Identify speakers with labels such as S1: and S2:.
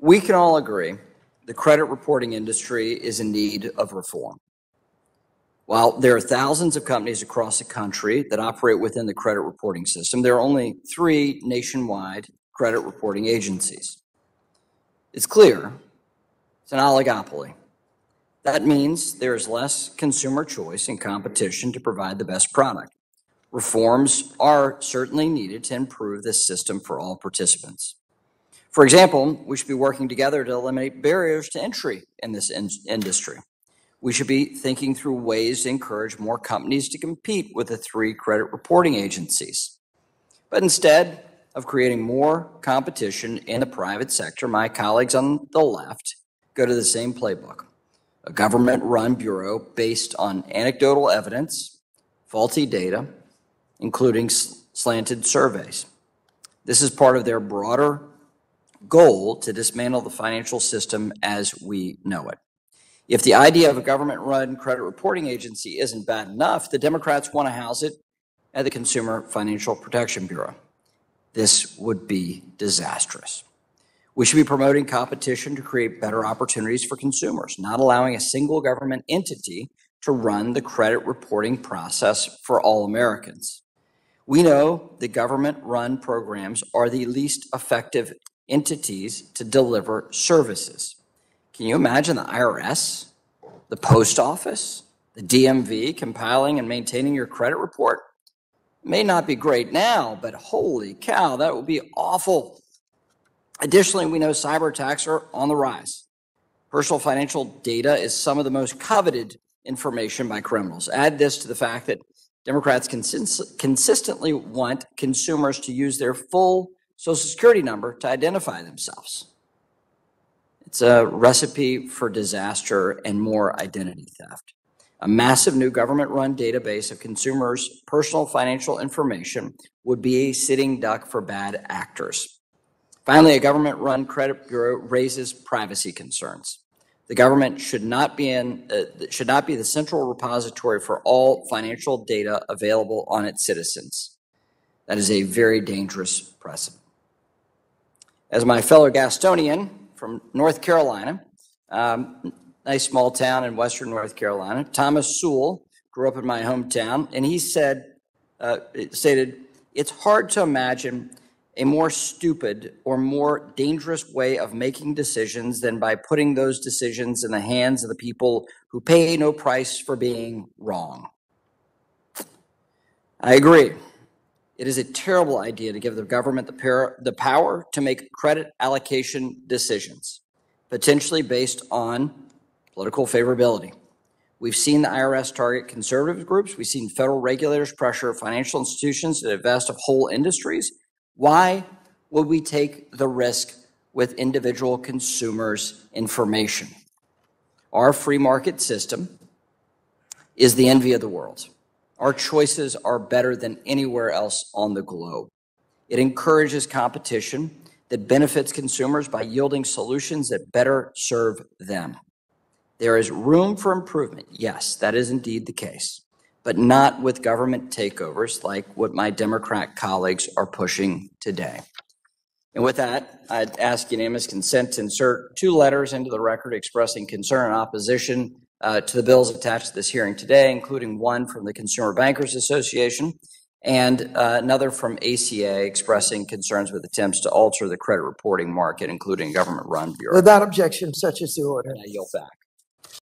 S1: We can all agree the credit reporting industry is in need of reform. While there are thousands of companies across the country that operate within the credit reporting system, there are only three nationwide credit reporting agencies. It's clear it's an oligopoly. That means there is less consumer choice and competition to provide the best product. Reforms are certainly needed to improve this system for all participants. For example, we should be working together to eliminate barriers to entry in this in industry. We should be thinking through ways to encourage more companies to compete with the three credit reporting agencies. But instead of creating more competition in the private sector, my colleagues on the left go to the same playbook a government run bureau based on anecdotal evidence, faulty data, including slanted surveys. This is part of their broader goal to dismantle the financial system as we know it. If the idea of a government run credit reporting agency isn't bad enough, the Democrats want to house it at the Consumer Financial Protection Bureau. This would be disastrous. We should be promoting competition to create better opportunities for consumers, not allowing a single government entity to run the credit reporting process for all Americans. We know the government run programs are the least effective entities to deliver services. Can you imagine the IRS, the post office, the DMV compiling and maintaining your credit report? It may not be great now, but holy cow, that would be awful Additionally, we know cyber attacks are on the rise. Personal financial data is some of the most coveted information by criminals. Add this to the fact that Democrats consistently want consumers to use their full Social Security number to identify themselves. It's a recipe for disaster and more identity theft. A massive new government run database of consumers' personal financial information would be a sitting duck for bad actors. Finally, a government-run credit bureau raises privacy concerns. The government should not be in uh, should not be the central repository for all financial data available on its citizens. That is a very dangerous precedent. As my fellow Gastonian from North Carolina, um, nice small town in western North Carolina, Thomas Sowell grew up in my hometown, and he said, uh, stated, "It's hard to imagine a more stupid or more dangerous way of making decisions than by putting those decisions in the hands of the people who pay no price for being wrong. I agree. It is a terrible idea to give the government the, par- the power to make credit allocation decisions, potentially based on political favorability. We've seen the IRS target conservative groups. We've seen federal regulators pressure financial institutions to invest of whole industries. Why would we take the risk with individual consumers' information? Our free market system is the envy of the world. Our choices are better than anywhere else on the globe. It encourages competition that benefits consumers by yielding solutions that better serve them. There is room for improvement. Yes, that is indeed the case but not with government takeovers like what my Democrat colleagues are pushing today. And with that, I'd ask unanimous consent to insert two letters into the record expressing concern and opposition to the bills attached to this hearing today, including one from the Consumer Bankers Association and uh, another from ACA expressing concerns with attempts to alter the credit reporting market, including government-run bureaus.
S2: Without objection, such is the order.
S1: I yield back.